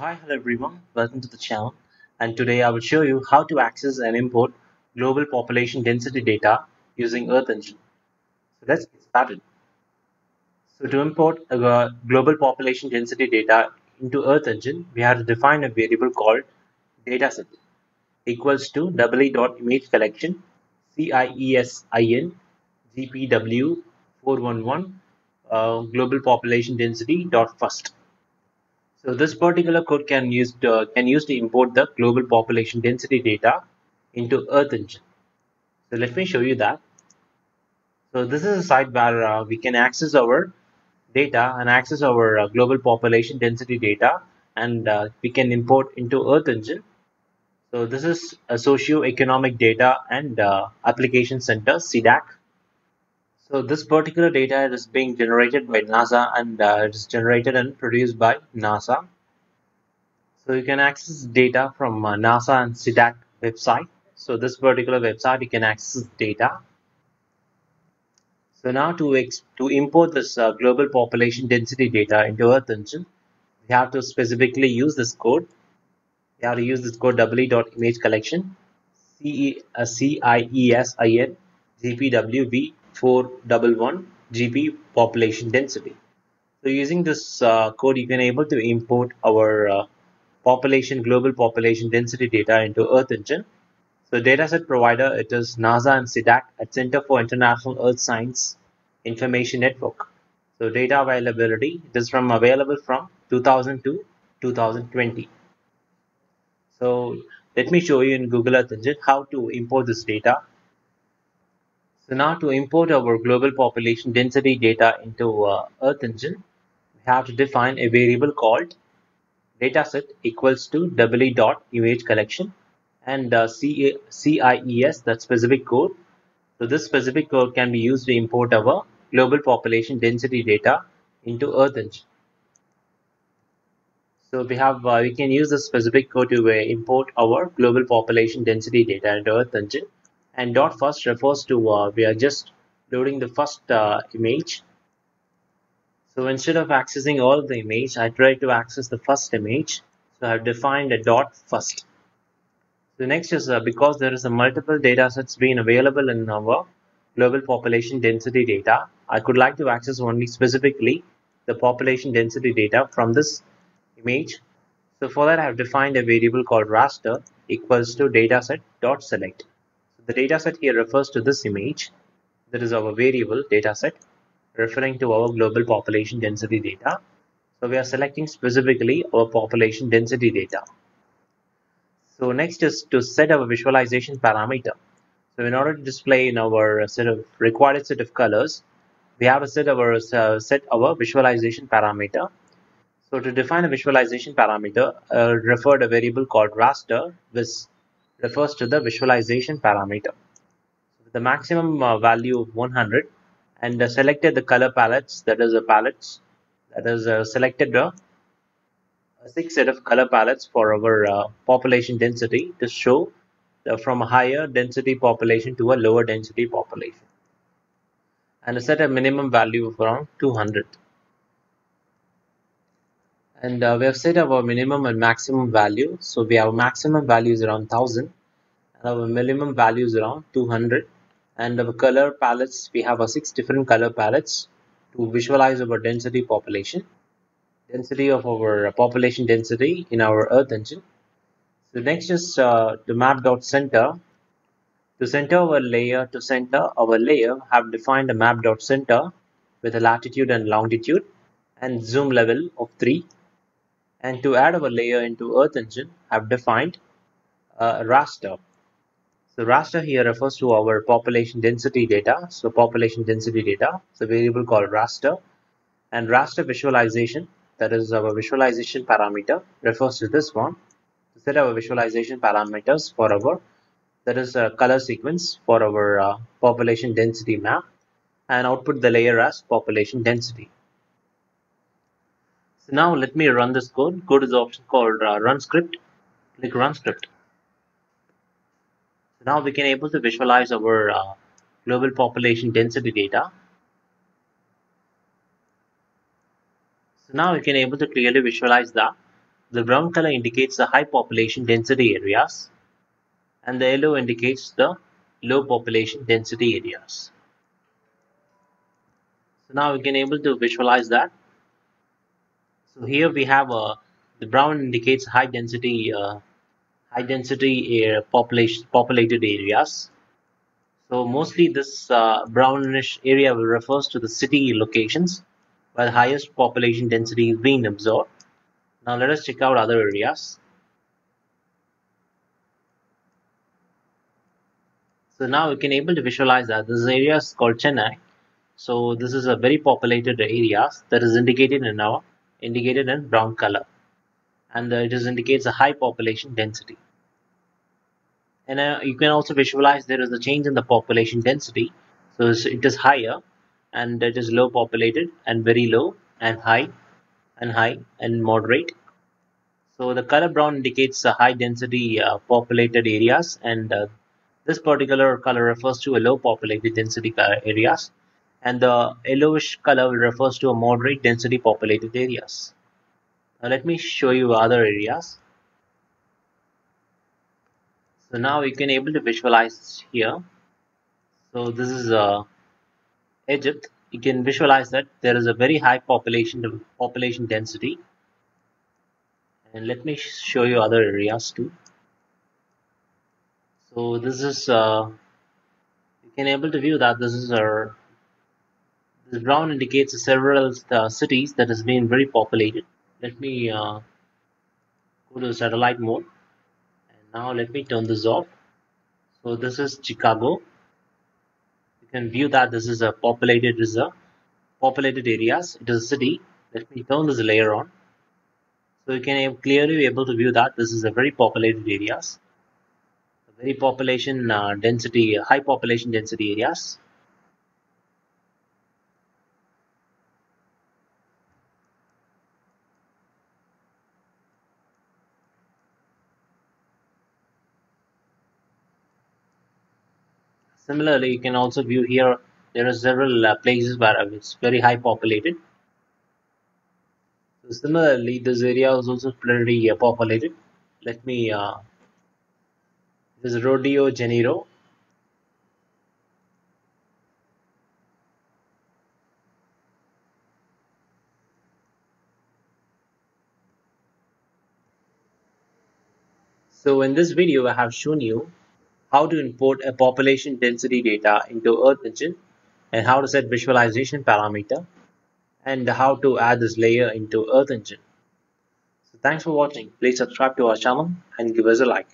Hi, hello everyone, welcome to the channel and today I will show you how to access and import global population density data using Earth Engine. So let's get started. So to import a global population density data into Earth Engine, we have to define a variable called dataset equals to double dot image collection CIESIN GPW 411 uh, global population density dot first so this particular code can use can use to import the global population density data into Earth Engine. So let me show you that. So this is a site where uh, we can access our data and access our uh, global population density data and uh, we can import into Earth Engine. So this is a socio-economic data and uh, application center SEDAC so this particular data is being generated by NASA and uh, it is generated and produced by NASA. So you can access data from uh, NASA and SEDAC website. So this particular website you can access data. So now to to import this uh, global population density data into Earth Engine, we have to specifically use this code. We have to use this code w.image collection C E uh, C I E S I N GPWV 411 GB population density. So using this uh, code, you can able to import our uh, population, global population density data into Earth Engine. So dataset provider, it is NASA and SEDAC at Center for International Earth Science Information Network. So data availability, it is from available from 2000 to 2020. So let me show you in Google Earth Engine how to import this data now to import our global population density data into uh, Earth Engine, we have to define a variable called dataset equals to double dot image collection and uh, CIES, that specific code. So this specific code can be used to import our global population density data into Earth Engine. So we have uh, we can use this specific code to uh, import our global population density data into Earth Engine and dot first refers to uh, we are just loading the first uh, image. So instead of accessing all the image I try to access the first image. So I've defined a dot first. The next is uh, because there is a multiple data sets being available in our global population density data I could like to access only specifically the population density data from this image. So for that I have defined a variable called raster equals to dataset dot select the dataset here refers to this image. That is our variable dataset referring to our global population density data. So we are selecting specifically our population density data. So next is to set our visualization parameter. So in order to display in our set of required set of colors, we have to set our uh, set our visualization parameter. So to define a visualization parameter, uh, refer to a variable called raster with refers to the visualization parameter. The maximum uh, value of 100 and uh, selected the color palettes, that is the palettes, that is uh, selected uh, a six set of color palettes for our uh, population density to show from a higher density population to a lower density population. And set a minimum value of around 200 and uh, we have set our minimum and maximum value. So we have maximum value is around 1000 and our minimum value is around 200 and our color palettes we have a six different color palettes to visualize our density population. Density of our population density in our earth engine. So next is uh, the map dot center. To center our layer to center our layer have defined a map dot center with a latitude and longitude and zoom level of 3 and to add our layer into Earth Engine, I've defined a raster. So raster here refers to our population density data. So population density data, it's a variable called raster. And raster visualization, that is our visualization parameter, refers to this one. To set our visualization parameters for our, that is a color sequence for our uh, population density map and output the layer as population density. So now let me run this code. Go to the option called uh, run script. Click run script. So now we can able to visualize our uh, global population density data. So now we can able to clearly visualize that. the brown color indicates the high population density areas and the yellow indicates the low population density areas. So now we can able to visualize that. So here we have uh, the brown indicates high density uh, high density air population populated areas. So mostly this uh, brownish area refers to the city locations where the highest population density is being absorbed. Now let us check out other areas. So now we can able to visualize that this area is called Chennai. So this is a very populated area that is indicated in our indicated in brown color, and uh, it is indicates a high population density. And uh, you can also visualize there is a change in the population density. So it is higher, and it is low populated, and very low, and high, and high, and moderate. So the color brown indicates a high density uh, populated areas, and uh, this particular color refers to a low populated density areas and the yellowish color refers to a moderate density populated areas. Now let me show you other areas. So now you can able to visualize here. So this is uh, Egypt. You can visualize that there is a very high population population density. And let me show you other areas too so this is uh, you can able to view that this is our this brown indicates several uh, cities that has been very populated. Let me uh, go to the satellite mode. And now let me turn this off. So this is Chicago. You can view that this is a populated reserve populated areas. It is a city. Let me turn this layer on. So you can clearly be able to view that this is a very populated areas. Very population uh, density, high population density areas. Similarly, you can also view here there are several uh, places where it's very high populated. So similarly, this area is also pretty uh, populated. Let me uh, this is Rio de Janeiro. So in this video, I have shown you how to import a population density data into Earth Engine and how to set visualization parameter and how to add this layer into Earth Engine. So thanks for watching. Please subscribe to our channel and give us a like.